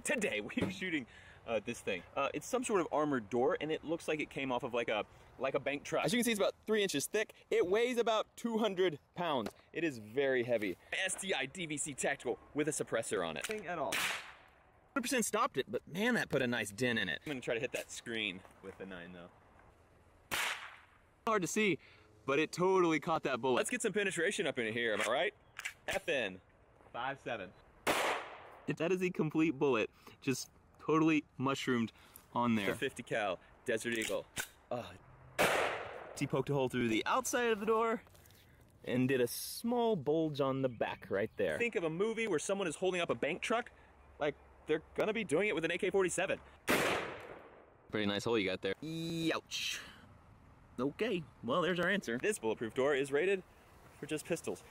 Today we are shooting uh, this thing. Uh, it's some sort of armored door, and it looks like it came off of like a like a bank truck. As you can see, it's about three inches thick. It weighs about 200 pounds. It is very heavy. STI DVC Tactical with a suppressor on it. Thing at all. 100% stopped it, but man, that put a nice dent in it. I'm gonna try to hit that screen with the nine though. Hard to see, but it totally caught that bullet. Let's get some penetration up in here, am I right? FN, five seven. That is a complete bullet, just totally mushroomed on there. The 50 cal Desert Eagle. Uh, he poked a hole through the outside of the door and did a small bulge on the back right there. Think of a movie where someone is holding up a bank truck, like they're gonna be doing it with an AK-47. Pretty nice hole you got there. Ouch. Okay, well there's our answer. This bulletproof door is rated for just pistols.